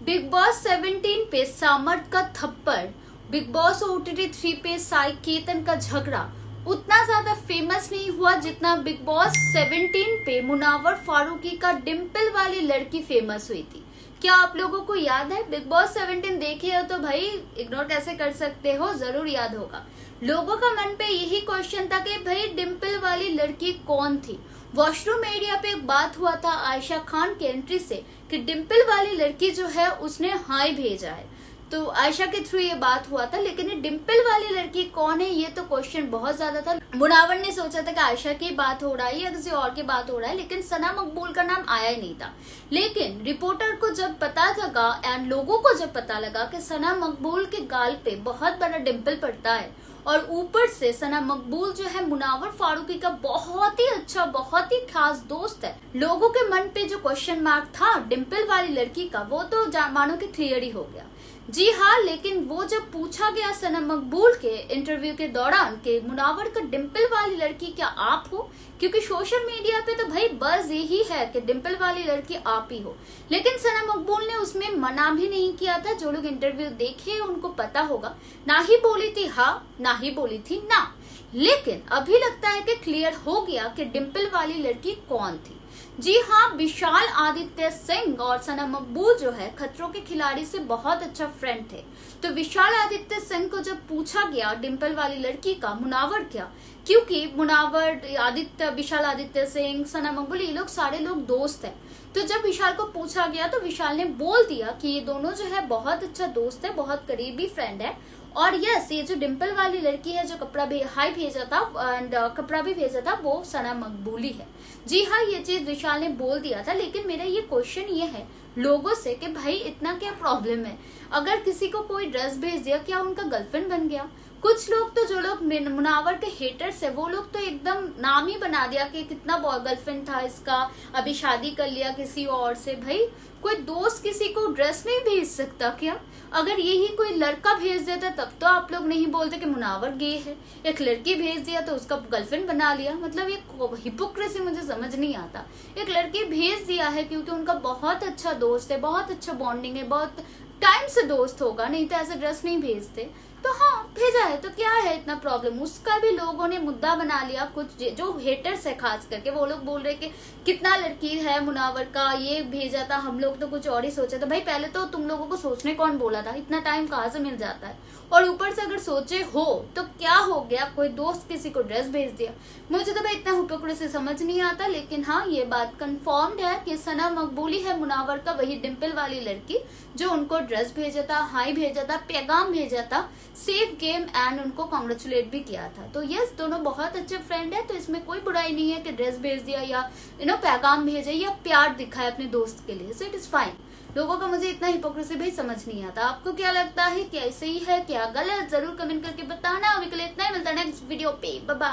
Big boss 17 पे सामर्थ का थप्पड़, बिग बॉस ओटीटी थ्री पे साई केतन का झगड़ा। उतना ज़्यादा फ़ेमस नहीं हुआ जितना बिग बॉस 17 पे मुनावर फारूकी का डिम्पल वाली लड़की फ़ेमस हुई थी। क्या आप लोगों को याद है? बिग बॉस 17 देखे हो तो भाई इग्नोर कैसे कर सकते हो? ज़रूर याद होगा। लोगों का मन पे यही क्वेश्चन था कि भाई डिम्पल वाली लड़की कौन थी? वॉशरूम एरिया पे बात हुआ था आयशा खान के एंट्री से कि डिम्पल वाली लड़की जो है उसने हाई भेजा है। तो आयशा के थ्रू ये बात हुआ था, लेकिन ये वाली लड़की कौन है, ये तो क्वेश्चन बहुत ज़्यादा था। मुनावर ने सोचा था कि आयशा की बात हो रहा है या किसी और की बात हो रहा है, लेकिन सना मकबूल का नाम आया ही नहीं था। लेकिन रिपोर्टर को जब पता लगा एंड लोगों को जब पता लगा कि सना मकबूल के गाल पे बहुत बड़ा डिम्पल पड़ता है और ऊपर से सना मकबूल जो है, मुनावर फारूकी का बहुत ही अच्छा बहुत ही खास दोस्त है। लोगों के मन पे जो क्वेश्चन मार्क था डिम्पल वाली लड़की का, वो तो मानो की थियरी ही गया। जी हाँ लेकिन वो जब पूछा गया सना मकबूल के इंटरव्यू के दौरान के मुनावर का डिम्पल वाली लड़की क्या आप हो? क्योंकि सोशल मीडिया पे तो भाई बस यही है कि डिम्पल वाली लड़की आप ही हो। लेकिन सना मकबूल ने उसमें मना भी नहीं किया था। जो लोग इंटरव्यू देखे उनको पता होगा। ना ही बोली थी हाँ ना ही बोली थी ना। लेकिन अभी लगता है कि क्लियर हो गया कि डिम्पल वाली लड़की कौन थी। जी हाँ विशाल आदित्य सिंह और सना मकबूल जो है, खतरों के खिलाड़ी से बहुत अच्छा फ्रेंड थे। तो विशाल आदित्य सिंह को जब पूछा गया डिम्पल वाली लड़की का मुनावर क्या? क्योंकि मुनावर, आदित्य, विशाल आदित्य सिंह, सना मकबूल, ये लोग सारे लोग दोस्त हैं। तो जब विशाल को पूछा गया तो विशाल ने बोल दिया कि ये दोनों जो है, बहुत अच्छा दोस्त है, बहुत करीबी फ्रेंड है। और यस ये जो डिम्पल वाली लड़की है जो कपड़ा भी हाई भेजा था एंड uh, कपड़ा भी भेजा था वो सना मकबूली है। जी हाँ ये चीज़ विशाल ने बोल दिया था लेकिन मेरा ये क्वेश्चन ये है लोगों से कि भाई इतना क्या प्रॉब्लम है? अगर किसी को कोई ड्रेस भेज दिया, क्या उनका गर्लफ्रेंड बन गया? कुछ लोग तो जो लोग मुनावर के हेटर्स है, वो लोग तो एकदम नाम ही बना दिया कि कितना गर्लफ्रेंड था इसका, अभी शादी कर लिया किसी और से। भाई, कोई दोस्त किसी को ड्रेस नहीं भेज सकता क्या? अगर यही कोई लड़का भेज देता, तब तो आप लोग नहीं बोलते कि मुनावर गे है। एक लड़की भेज दिया तो उसका गर्लफ्रेंड बना लिया। मतलब ये हिपोक्रेसी मुझे समझ नहीं आता। एक लड़की भेज दिया है क्योंकि उनका बहुत अच्छा दोस्त है बहुत अच्छा बॉन्डिंग है बहुत टाइम से दोस्त होगा, नहीं तो ऐसे ड्रेस नहीं भेजते। तो हाँ भेजा है तो क्या है इतना प्रॉब्लम उसका भी लोगों ने मुद्दा बना लिया कुछ जो हेटर्स है खास करके, वो लोग बोल रहे कि कितना लड़की है मुनावर का, ये भेजा था, हम लोग तो कुछ और ही सोचा था। भाई, पहले तो तुम लोगों को सोचने कौन बोला था? इतना टाइम कहाँ से मिल जाता है? और ऊपर से अगर सोचे हो तो क्या हो गया? कोई दोस्त किसी को ड्रेस भेज दिया। मुझे तो भाई इतना हुपकड़े से समझ नहीं आता, लेकिन हाँ ये बात कंफर्म्ड है कि सना मकबूली है मुनावर का, वही डिम्पल वाली लड़की, जो उनको ड्रेस भेजा था हाई भेजा था, पैगाम भेजा था सेफ़ गेम एंड उनको कॉन्ग्रेचुलेट भी किया था। तो यस दोनों बहुत अच्छे फ्रेंड है तो इसमें कोई बुराई नहीं है कि ड्रेस भेज दिया या यू नो पैगाम भेजे या प्यार दिखाए अपने दोस्त के लिए। सो इट इज़ फाइन लोगों का मुझे इतना हिपोक्रेसी भाई समझ नहीं आता। आपको क्या लगता है क्या सही है क्या गलत? ज़रूर कमेंट करके बताना। अभी के लिए इतना ही। मिलता है नेक्स्ट वीडियो पे। बाय